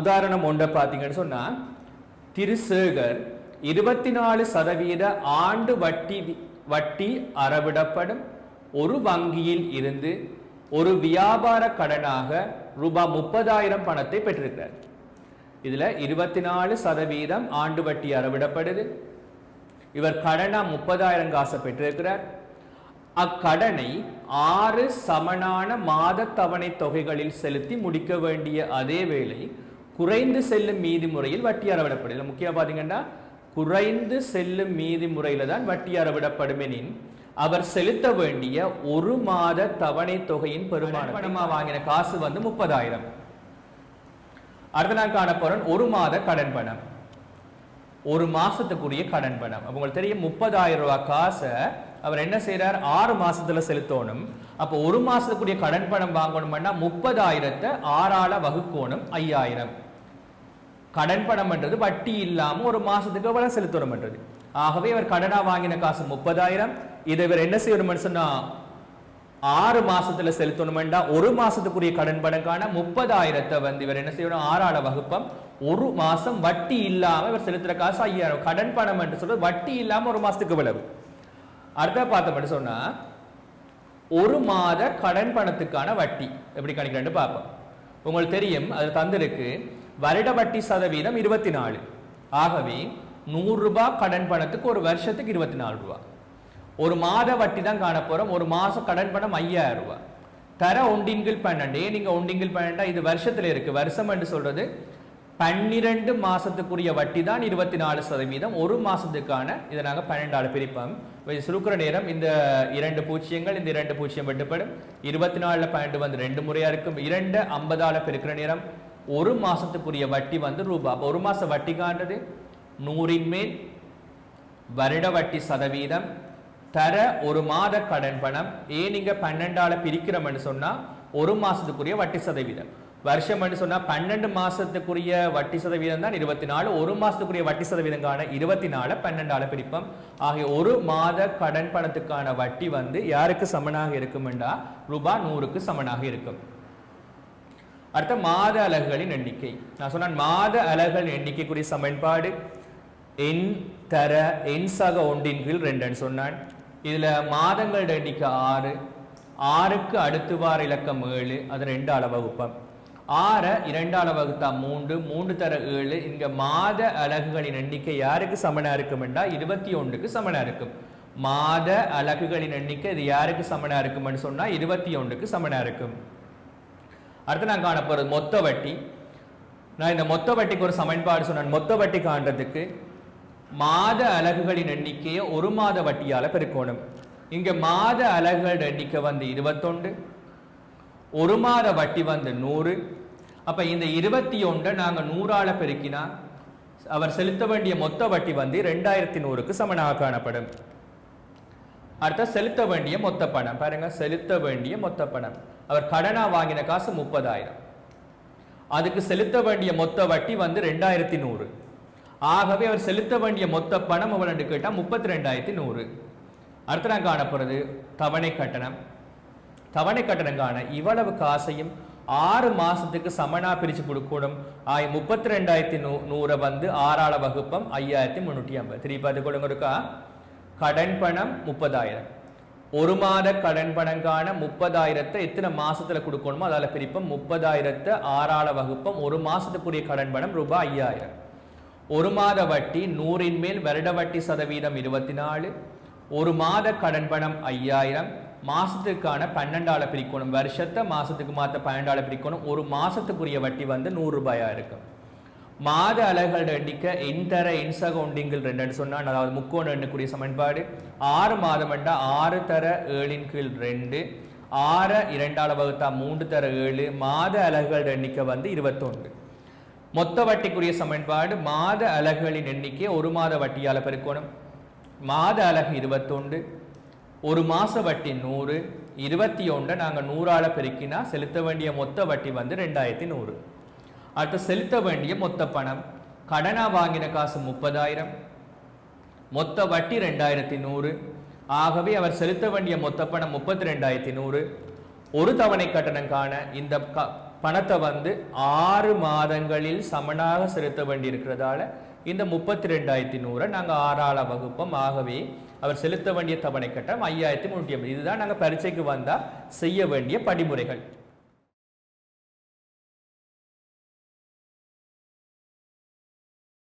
உதாரணம் ஒன்றை பார்த்தீங்கன்னு சொன்னால் திருசேகர் இருபத்தி நாலு சதவீத ஆண்டு வட்டி வட்டி அறவிடப்படும். ஒரு வங்கியில் இருந்து ஒரு வியாபார கடனாக ரூபாய் முப்பதாயிரம் பணத்தை பெற்றிருக்கிறார். இதில் இருபத்தி நாலு சதவீதம் ஆண்டு வட்டி அறவிடப்படுது. இவர் கடனாக முப்பதாயிரம் காசை பெற்றிருக்கிறார். அக்கடனை ஆறு சமனான மாத தவணை தொகைகளில் செலுத்தி முடிக்க வேண்டிய அதே வேளை குறைந்து செல்லும் மீதி முறையில் வட்டி அறவிடப்படுது இதுல முக்கியமா பாத்தீங்கன்னா குறைந்து செல்லும் மீதி முறையில தான் வட்டி அறவிடப்படும் எனின் அவர் செலுத்த வேண்டிய ஒரு மாத தவணை தொகையின் பெருமானம் பணமா வாங்கின காசு வந்து முப்பதாயிரம். அடுத்த நாள் காணப்போறோம் ஒரு மாத கடன் பணம். ஒரு மாசத்துக்குரிய கடன் பணம். உங்களுக்கு தெரியும் முப்பதாயிரம் ரூபாய் காசை அவர் என்ன செய்றார்? ஆறு மாசத்துல செலுத்தணும். அப்ப ஒரு மாசத்துக்குரிய கடன் பணம் வாங்கணும்னா முப்பதாயிரத்தை ஆறால வகுக்கணும் ஐயாயிரம். கடன் பணம்ன்றது வட்டி இல்லாம ஒரு மாசத்துக்கு எவ்வளவு செலுத்தணும்ன்றது. ஆகவே இவர் கடனா வாங்கின காசு முப்பதாயிரம். இதை இவர் என்ன செய்யணும்னு சொன்னா ஆறு மாசத்துல செலுத்தணும்டா ஒரு மாசத்துக்குரிய கடன் பணக்கான முப்பதாயிரத்தை வந்து இவர் என்ன செய்யணும்? ஆறாட வகுப்பம். ஒரு மாசம் வட்டி இல்லாம இவர் செலுத்துற காசு ஐயாயிரம். கடன் பணம் என்று சொல்றது வட்டி இல்லாம ஒரு மாசத்துக்கு விளவு அடுத்த பார்த்தபடி சொன்னா ஒரு மாத கடன் பணத்துக்கான வட்டி. எப்படி கணிக்கிறேன்னு பார்ப்போம். உங்களுக்கு தெரியும் அது தந்திருக்கு வருட வட்டி சதவீதம் இருபத்தி நாலு ஆகவே நூறுரூபா கடன் பணத்துக்கு ஒரு வருஷத்துக்கு இருபத்தி நாலு ரூபா. ஒரு மாத வட்டி தான் காண போறோம் ஒரு மாசம் கடன் பணம் ஐயாயிரம் ரூபாய் தர ஒண்டிங்கில் பன்னெண்டு ஏன் நீங்க ஒண்டிங்கில் பன்னெண்டா இது வருஷத்துல இருக்கு. வருஷம் என்று சொல்றது பன்னிரண்டு மாதத்துக்குரிய வட்டி தான் இருபத்தி நாலு சதவீதம். ஒரு மாதத்துக்கான இதை நாங்கள் பன்னெண்டால பிரிப்போம். சுருக்கிற நேரம். இந்த இரண்டு பூஜ்ஜியங்கள் இந்த இரண்டு பூஜ்ஜியம் வெட்டுப்படும். இருபத்தி நாலுல பன்னெண்டு வந்து ரெண்டு முறையாக இருக்கும். இரண்டு ஐம்பதால பெருக்கிற நேரம். ஒரு மாதத்துக்குரிய வட்டி வந்து ரூபா. ஒரு மாத வட்டி காண்றது? நூறின் மேல் வருட வட்டி சதவீதம். தர ஒரு மாத கடன் பணம். ஏன் நீங்கள் பன்னெண்டால் பிரிக்கிறோம்னு சொன்னால் ஒரு மாதத்துக்குரிய வட்டி சதவீதம். வருஷம் சொன்னா பன்னெண்டு மாதத்துக்குரிய வட்டி சதவீதம் தான் இருபத்தி நாலு ஒரு மாதத்துக்குரிய வட்டி சதவீதங்கான இருபத்தி நாலு பன்னெண்டால பிரிப்போம். ஆகிய ஒரு மாத கடன் பணத்துக்கான வட்டி வந்து யாருக்கு சமனாக இருக்கும்டா ரூபாய் நூறுக்கு சமனாக இருக்கும். அடுத்த மாத அலகுகளின் எண்ணிக்கை. நான் சொன்னேன் மாத அலகுகளின் எண்ணிக்கைக்குரிய சமன்பாடு எண் தர எண் சக ஒன்றின் கீழ் ரெண்டுன்னு சொன்னான். இதில் மாதங்களோட எண்ணிக்கை ஆறு ஆறுக்கு அடுத்து வார இலக்கம் ஏழு அது ரெண்டு அளவு ஆறை இரண்டால வகுத்தா மூன்று மூன்று தர ஏழு இங்க மாத அலகுகளின் எண்ணிக்கை யாருக்கு சமனா இருக்கும்டா இருபத்தி ஒன்றுக்கு சமனா இருக்கும். மாத அலகுகளின் எண்ணிக்கை இது யாருக்கு சமனா இருக்கும்னு சொன்னா இருபத்தி ஒன்றுக்கு சமனா இருக்கும். அடுத்து நான் காண போறது மொத்த வட்டி. நான் இந்த மொத்த வட்டிக்கு ஒரு சமன்பாடு சொன்னேன். மொத்த வட்டி காண்றதுக்கு மாத அலகுகளின் எண்ணிக்கையை ஒரு மாத வட்டியால் பெருக்கணும். இங்க மாத அலகுகள் எண்ணிக்கை வந்து இருபத்தொண்டு ஒரு மாத வட்டி வந்து நூறு. அப்போ இந்த இருபத்தி ஒன்றை நாங்கள் நூறால் பெருக்கினா அவர் செலுத்த வேண்டிய மொத்த வட்டி வந்து ரெண்டாயிரத்தி நூறுக்கு சமனாக காணப்படும். அடுத்த செலுத்த வேண்டிய மொத்த பணம் பாருங்க செலுத்த வேண்டிய மொத்த பணம். அவர் கடனா வாங்கின காசு முப்பதாயிரம். அதுக்கு செலுத்த வேண்டிய மொத்த வட்டி வந்து ரெண்டாயிரத்தி நூறு. ஆகவே அவர் செலுத்த வேண்டிய மொத்த பணம் எவ்வளவு கேட்டால் முப்பத்தி ரெண்டாயிரத்தி நூறு. அடுத்து நான் காணப்படுறது தவணை கட்டணம். தவணை கட்டணம் காண இவ்வளவு காசையும் ஆறு மாசத்துக்கு சமனா பிரிச்சு கொடுக்கணும். ஆய் முப்பத்தி ரெண்டாயிரத்தி நூ நூறை வந்து ஆறாள வகுப்பம் ஐயாயிரத்தி முன்னூற்றி ஐம்பது. திருப்பி பார்த்து கொடுங்க இருக்கா? கடன் பணம் முப்பதாயிரம். ஒரு மாத கடன் பணங்கான முப்பதாயிரத்தை எத்தனை மாசத்துல கொடுக்கணுமோ அதால பிரிப்போம். முப்பதாயிரத்தை ஆறாள வகுப்பம் ஒரு மாசத்துக்குரிய கடன் பணம் ரூபாய் ஐயாயிரம். ஒரு மாத வட்டி நூறின் மேல் வருட வட்டி சதவீதம் இருபத்தி நாலு. ஒரு மாத கடன் பணம் ஐயாயிரம். மாதத்துக்கான பன்னெண்டால பிரிக்கணும். வருஷத்தை மாதத்துக்கு மாற்ற பன்னெண்டால பிரிக்கணும். ஒரு மாதத்துக்குரிய வட்டி வந்து நூறுரூபாயாக இருக்கும். மாத அலகுகளோட எண்ணிக்கை எண் தர எண்சக ஒண்டிங்கள் ரெண்டுன்னு சொன்னால் அதாவது முக்கோணம் எண்ணுக்குரிய சமன்பாடு. ஆறு மாதம் என்றா ஆறு தர ஏழின் கீழ் ரெண்டு. ஆறு இரண்டாவது வகுத்தா மூன்று தர ஏழு. மாத அலகுகளோட எண்ணிக்கை வந்து இருபத்தொன்று மொத்த வட்டிக்குரிய சமன்பாடு மாத அலகுகளின் எண்ணிக்கை ஒரு மாத வட்டியால் பெருக்கணும். மாத அலகு இருபத்தொன்று ஒரு மாத வட்டி நூறு இருபத்தி ஒன்றை நாங்கள் நூறால பெருக்கினா செலுத்த வேண்டிய மொத்த வட்டி வந்து ரெண்டாயிரத்தி நூறு. அடுத்து செலுத்த வேண்டிய மொத்த பணம் கடனா வாங்கின காசு முப்பதாயிரம். மொத்த வட்டி ரெண்டாயிரத்தி நூறு. ஆகவே அவர் செலுத்த வேண்டிய மொத்த பணம் முப்பத்தி ரெண்டாயிரத்தி நூறு. ஒரு தவணை கட்டணம் காண இந்த க- பணத்தை வந்து ஆறு மாதங்களில் சமனாக செலுத்த வேண்டியிருக்கிறதால இந்த முப்பத்தி ரெண்டாயிரத்தி நூறை நாங்கள் ஆறாள வகுப்போம். ஆகவே அவர் செலுத்த வேண்டிய தவணை கட்டம் ஐயாயிரத்தி முன்னூற்றி ஐம்பது. இதுதான் நாங்கள் பரீட்சைக்கு வந்தால் செய்ய வேண்டிய படிமுறைகள்.